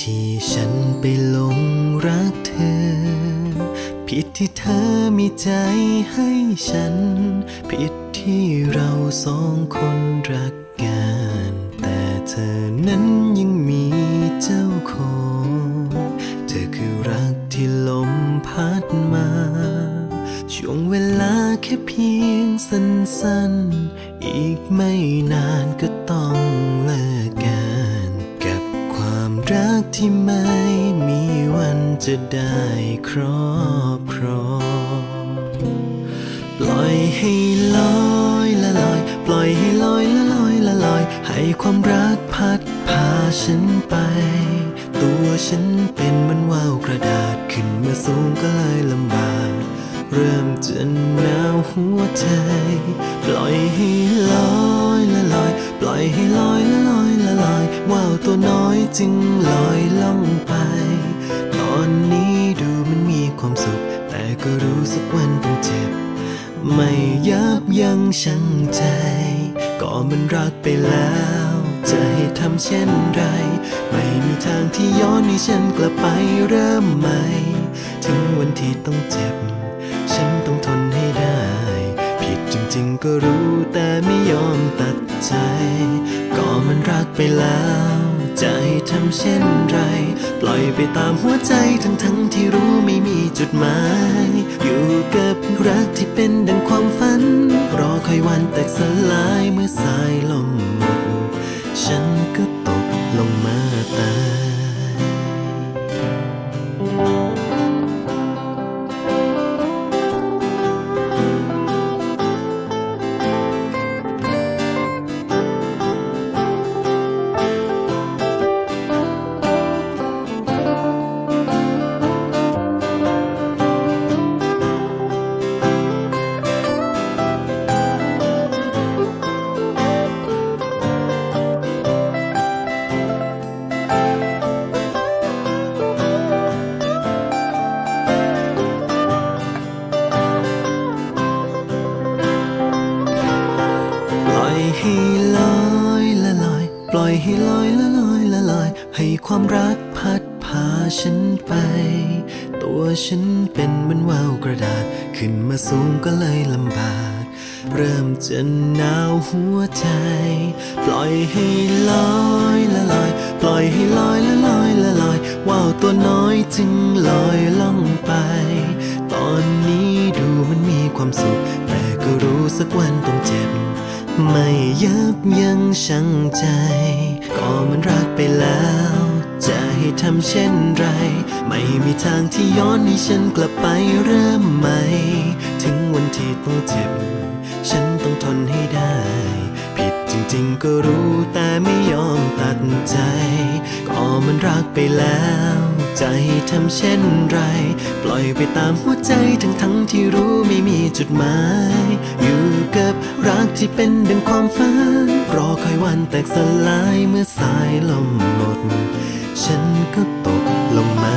ที่ฉันไปหลงรักเธอ ผิดที่เธอมีใจให้ฉัน ผิดที่เราสองคนรักกัน แต่เธอนั้นยังมีเจ้าของ เธอคือรักที่ลมพัดมา ช่วงเวลาแค่เพียงสั้นๆ อีกไม่นานก็ต้องเลิกกัน รักที่ไม่มีวันจะได้ครอบครอง ปล่อยให้ลอยละลอย ปล่อยให้ลอยละลอยละลอย ให้ความรักพัดพาฉันไป ตัวฉันเป็นเหมันว่าวกระดาษขึ้นมาสูงก็เลยลำบากเริ่มจะหนาวหัวใจ ปล่อยให้ลอย ตัวน้อยจึงลอยล่องไป ตอนนี้ดูมันมีความสุข แต่ก็รู้สึกวันต้องเจ็บ ไม่ยับยั้งชั่งใจ ก็มันรักไปแล้ว จะให้ทำเช่นไร ไม่มีทางที่ย้อนให้ฉันกลับไปเริ่มใหม่ ถึงวันที่ต้องเจ็บ ฉันต้องทนให้ได้ ผิดจริงๆก็รู้แต่ไม่ยอมตัดใจ ก็มันรักไปแล้ว ใจทำเช่นไร ปล่อยไปตามหัวใจทั้งทั้งที่รู้ไม่มีจุดหมาย อยู่กับรักที่เป็นดังความฝัน รอคอยวันแตกสลายเมื่อสายลมหมดฉันก็ อยให้ลอยละลอย ปล่อยให้ลอยละลอยละลอย ให้ความรักพัดพาฉันไป ตัวฉันเป็นเหมือนว่าวกระดาษ ขึ้นมาสูงก็เลยลำบากเริ่มจะหนาวหัวใจ ปล่อยให้ลอยละลอย ปล่อยให้ลอยละลอยละลอยว่าวตัวน้อยจึงลอยล่องไป ตอนนี้ดูมันมีความสุข แต่ก็รู้สักวันต้องเจ็บ ไม่ยับยั้งชั่งใจ ก็มันรักไปแล้ว จะให้ทำเช่นไร ไม่มีทางที่ย้อนให้ฉันกลับไปเริ่มใหม่ ถึงวันที่ต้องเจ็บ ฉันต้องทนให้ได้ ผิดจริงๆก็รู้แต่ไม่ยอมตัดใจ ก็มันรักไปแล้ว ใจทำเช่นไร ปล่อยไปตามหัวใจทั้งทั้งที่รู้ไม่มีจุดหมาย อยู่กับรักที่เป็นดังความฝัน รอคอยวันแตกสลายเมื่อสายลมหมด ฉันก็ตกลงมา